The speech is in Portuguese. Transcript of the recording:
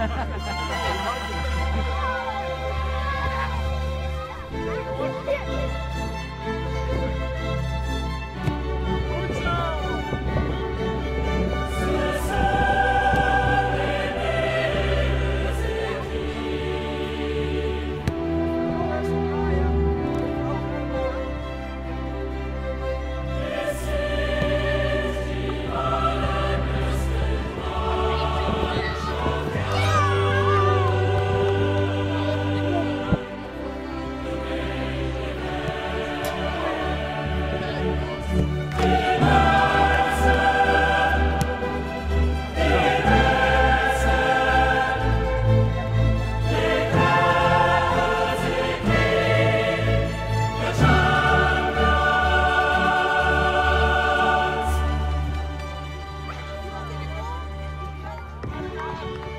Ha ha ha ha! Thank.